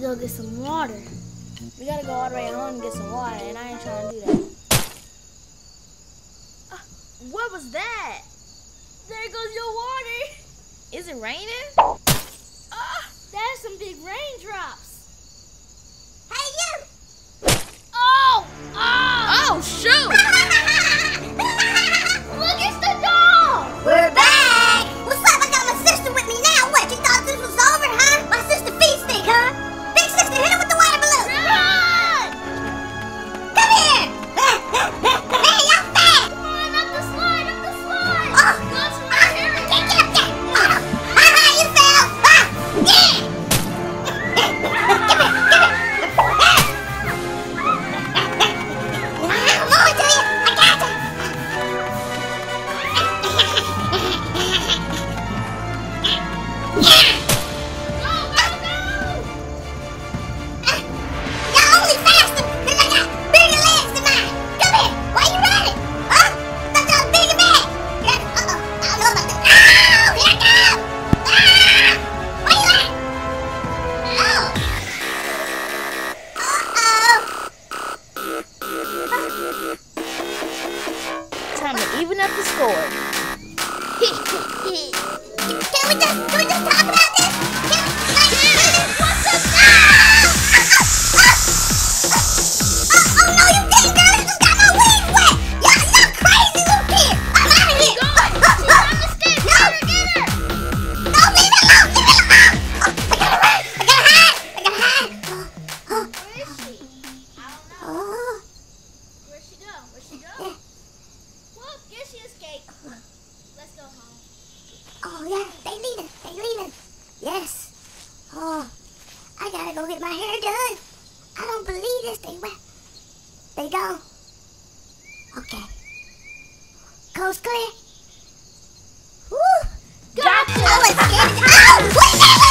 to go get some water. We gotta go all the way home and get some water, and I ain't trying to do that. Uh, what was that? There goes your water. Is it raining? even up the score. Oh, yeah, they leaving. They leaving. Yes. Oh, I gotta go get my hair done. I don't believe this. They went. They go. Okay. Coast clear. Woo! Gotcha! I was scared. Oh, wait a minute!